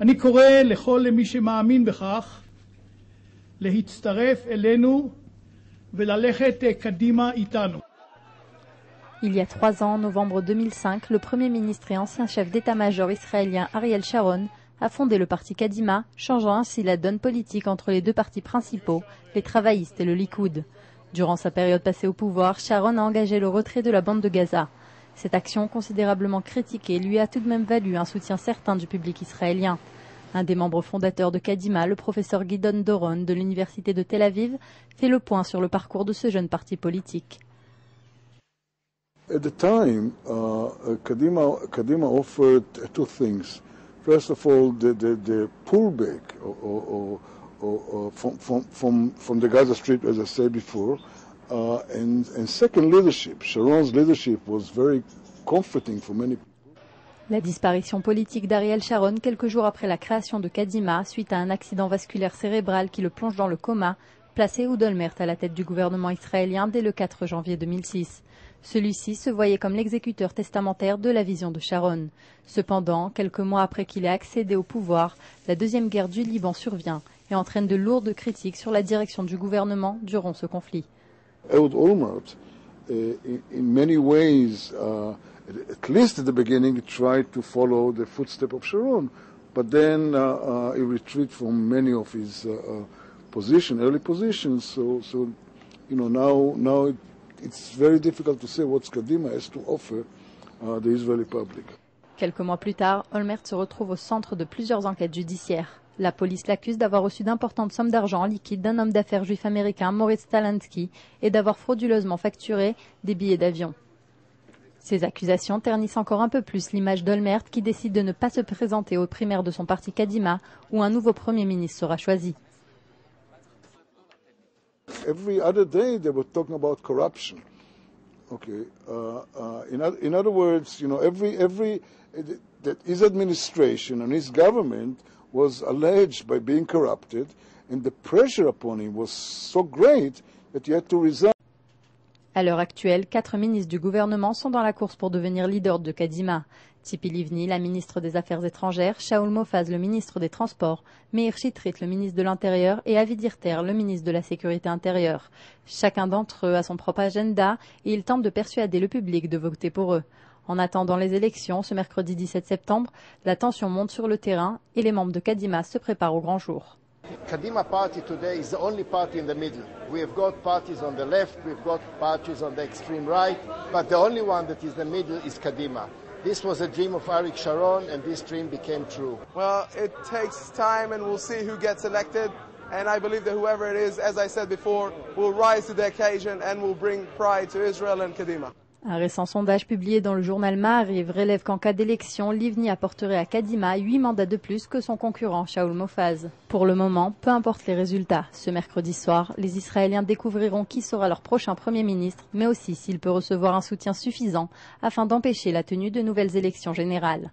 אני קורא לכל מי שמאמין בכך להצטרף אלינו וללכת קדימה איתנו. Il y a trois ans, en novembre 2005, le Premier ministre et ancien chef d'état-major israélien Ariel Sharon a fondé le parti Kadima, changeant ainsi la donne politique entre les deux partis principaux, les travaillistes et le Likoud. Durant sa période passée au pouvoir, Sharon a engagé le retrait de la bande de Gaza. Cette action, considérablement critiquée, lui a tout de même valu un soutien certain du public israélien. Un des membres fondateurs de Kadima, le professeur Gidon Doron de l'université de Tel Aviv, fait le point sur le parcours de ce jeune parti politique. At the time, uh, Kadima, Kadima offered two things. First of all, the, pullback or, or, or, from, from the Gaza Strip, as I said before, and, and second, leadership. Sharon's leadership was very comforting for many people. La disparition politique d'Ariel Sharon quelques jours après la création de Kadima suite à un accident vasculaire cérébral qui le plonge dans le coma, placé Oudolmert à la tête du gouvernement israélien dès le 4 janvier 2006. Celui-ci se voyait comme l'exécuteur testamentaire de la vision de Sharon. Cependant, quelques mois après qu'il ait accédé au pouvoir, la deuxième guerre du Liban survient et entraîne de lourdes critiques sur la direction du gouvernement durant ce conflit. Ehud Olmert, uh, in, in many ways, uh, at least at the beginning, tried to follow the footsteps of Sharon, but then uh, uh, he retreated from many of his position, early positions. So, so, you know, now, now it, it's very difficult to say what Kadima has to offer the Israeli public. Quelques mois plus tard, Olmert se retrouve au centre de plusieurs enquêtes judiciaires. La police l'accuse d'avoir reçu d'importantes sommes d'argent en liquide d'un homme d'affaires juif américain, Moritz Talansky, et d'avoir frauduleusement facturé des billets d'avion. Ces accusations ternissent encore un peu plus l'image d'Olmert qui décide de ne pas se présenter aux primaires de son parti Kadima où un nouveau Premier ministre sera choisi. Was alleged corrupted, and the pressure upon him was so great that he had to resign. À l'heure actuelle, quatre ministres du gouvernement sont dans la course pour devenir leader de Kadima. Tzipi Livni, la ministre des Affaires étrangères, Shaul Mofaz, le ministre des Transports, Meir Chitrit, le ministre de l'Intérieur, et Avid Irter, le ministre de la Sécurité intérieure. Chacun d'entre eux a son propre agenda et ils tentent de persuader le public de voter pour eux. En attendant les élections, ce mercredi 17 septembre, la tension monte sur le terrain et les membres de Kadima se préparent au grand jour. Kadima party today is the only party in the middle. We have got parties on the left, we've got parties on the extreme right, but the only one that is the middle is Kadima. This was a dream of Arik Sharon, and this dream became true. Well, it takes time, and we'll see who gets elected. And I believe that whoever it is, as I said before, will rise to the occasion and will bring pride to Israel and Kadima. Un récent sondage publié dans le journal Maariv relève qu'en cas d'élection, Livni apporterait à Kadima huit mandats de plus que son concurrent Shaul Mofaz. Pour le moment, peu importe les résultats, ce mercredi soir, les Israéliens découvriront qui sera leur prochain Premier ministre, mais aussi s'il peut recevoir un soutien suffisant afin d'empêcher la tenue de nouvelles élections générales.